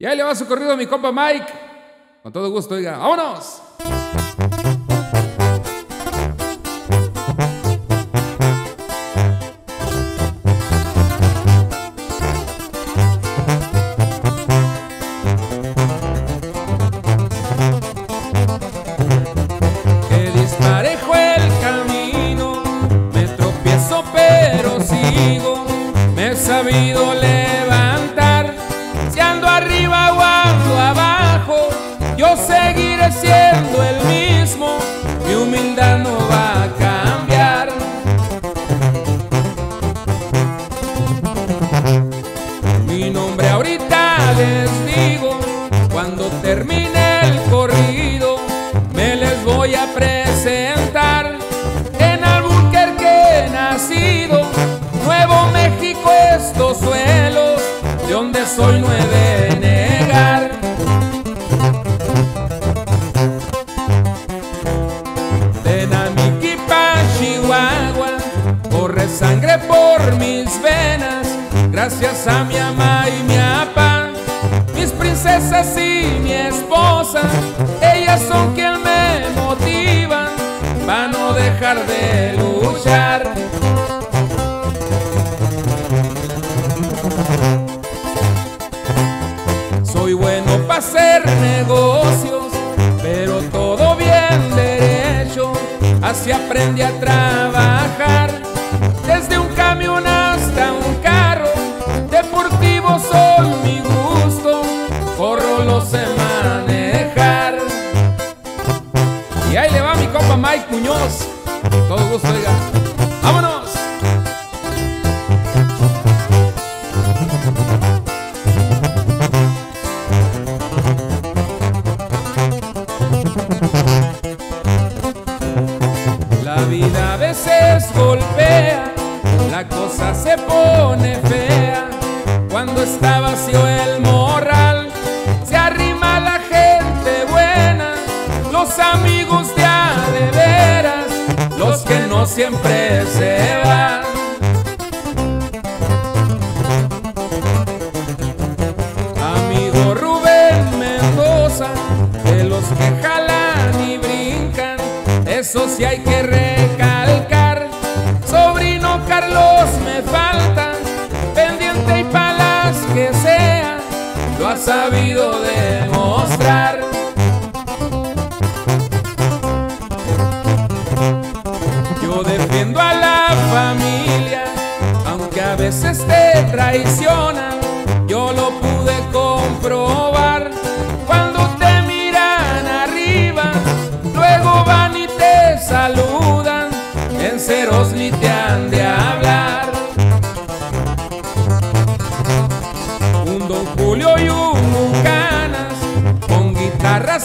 Y ahí le va su corrido a mi compa Mike. Con todo gusto, oiga. ¡Vámonos! Que disparejo el camino, me tropiezo pero sigo, me he sabido levantar, seguiré siendo el mismo, mi humildad no va a cambiar. Mi nombre ahorita les digo, cuando termine el corrido, me les voy a presentar. En Albuquerque he nacido, Nuevo México estos suelos, de donde soy no corre sangre por mis venas, gracias a mi mamá y mi papá, mis princesas y mi esposa, ellas son quien me motivan para no dejar de luchar. Soy bueno para hacer negocios, pero todo bien derecho. Así aprendí a trabajar, un hasta un carro. Deportivos son mi gusto, corro lo sé manejar. Y ahí le va mi compa Mike Muñoz. Todo gusto, oiga. ¡Vámonos! La vida a veces golpea, se pone fea. Cuando está vacío el morral, se arrima la gente buena, los amigos de de veras, los que no siempre se van. Amigo Rubén Mendoza, de los que jalan y brincan, eso sí hay que. Carlos me falta, pendiente y palas que sea, lo ha sabido demostrar. Yo defiendo a la familia, aunque a veces te traicionan, yo lo pude comprobar. Cuando te miran arriba, luego van y te saludan, en ceros ni te Julio y un Bucanas, con guitarra